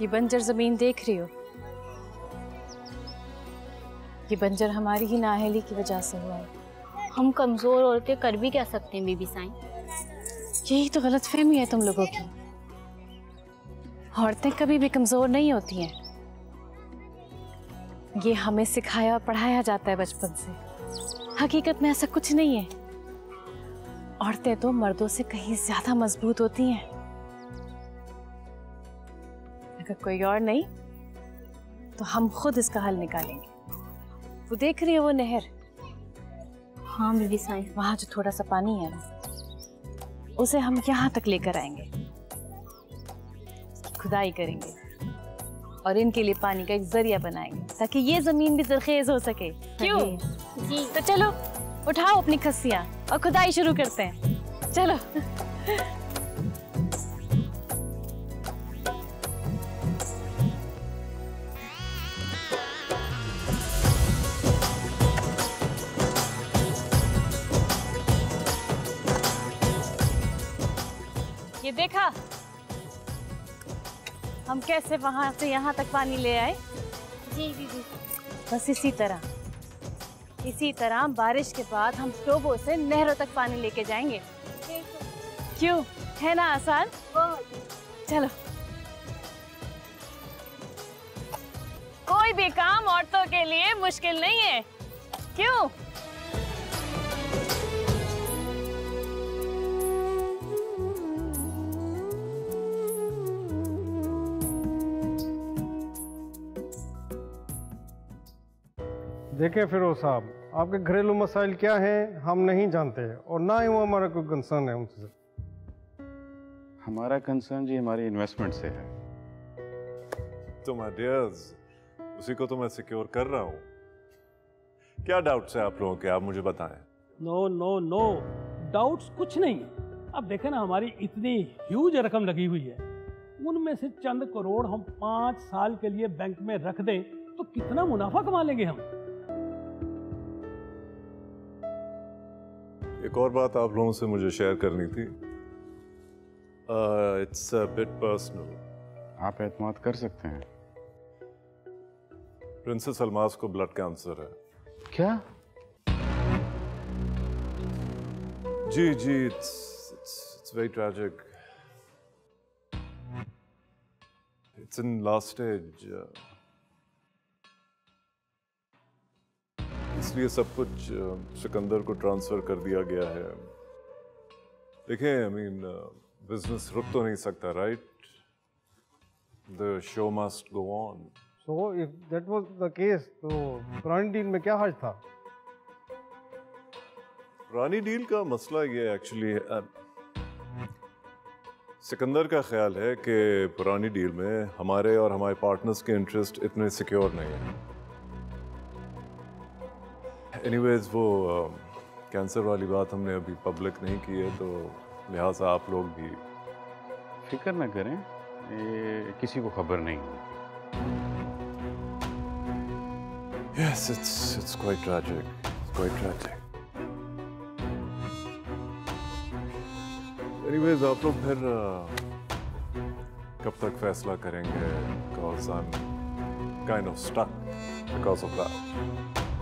ये बंजर ज़मीन देख रही हो? ये बंजर हमारी ही नाअहली की वजह से हुआ है। हम कमज़ोर औरतें कर भी क्या सकते हैं बीबी साईं? यही तो गलत फहमी है तुम लोगों की। औरतें कभी भी कमज़ोर नहीं होती हैं। ये हमें सिखाया और पढ़ाया जाता है बचपन से। हकीकत में ऐसा कुछ नहीं है। औरतें तो मर्दों से कहीं ज़्यादा मज़बूत होती हैं। अगर कोई और नहीं तो हम खुद इसका हल निकालेंगे। वो देख रही है वो नहर? हाँ बीबी साईं वहाँ जो थोड़ा सा पानी है ना उसे हम यहाँ तक लेकर आएँगे। खुदाई करेंगे और इनके लिए पानी का एक ज़रिया बनाएँगे ताकि ये ज़मीन भी जरखेज हो सके। क्यों? जी। तो चलो उठाओ अपनी खस्सियाँ और खुदाई शुरू करते हैं। चलो। ये देखा? हम कैसे वहाँ से यहाँ तक पानी ले आए? जी बीबी बस इसी तरह। इसी तरह बारिश के बाद हम टोबो से नहरों तक पानी लेके जाएँगे। क्यों? है ना आसान? चलो। कोई भी काम औरतों के लिए मुश्किल नहीं है। क्यों? देखें फिरोज साहब आपके घरेलू मसाइल क्या हैं हम नहीं जानते और ना ही वो हमारा कोई कंसर्न है उनसे। हमारा कंसर्न जी हमारी इन्वेस्टमेंट से है। तो माय डियर्स उसी को तो मैं सिक्योर कर रहा हूँ। क्या डाउट्स है आप लोगों के? आप मुझे बताएँ। नो नो नो डाउट्स कुछ नहीं अब देखें ना हमारी इतनी ह्यूज रकम लगी हुई है। उनमें से चंद करोड़ हम पाँच साल के लिए बैंक में रख दें तो कितना मुनाफा कमा लेंगे हम? एक और बात आप लोगों से मुझे शेयर करनी थी। इट्स अ बिट पर्सनल आप एतमाद कर सकते हैं। प्रिंसेस अलमास को ब्लड कैंसर है। क्या? जी जी it's it's it's very tragic it's in last stage इसलिए सब कुछ सिकंदर को ट्रांसफ़र कर दिया गया है। देखें आई मीन बिज़नेस रुक तो नहीं सकता right the show must go on so if that was the case तो पुरानी डील में क्या हर्ज था? पुरानी डील का मसला ये एक्चुअली सिकंदर का ख्याल है कि पुरानी डील में हमारे और हमारे पार्टनर्स के इंटरेस्ट इतने सिक्योर नहीं है। एनीवेज वो um, कैंसर वाली बात हमने अभी पब्लिक नहीं की है तो लिहाजा आप लोग भी फ़िक्र ना करें ये किसी को खबर नहीं yes, it's, it's quite tragic. It's quite tragic. आप लोग फिर आ, कब तक फैसला करेंगे kind of stuck because of that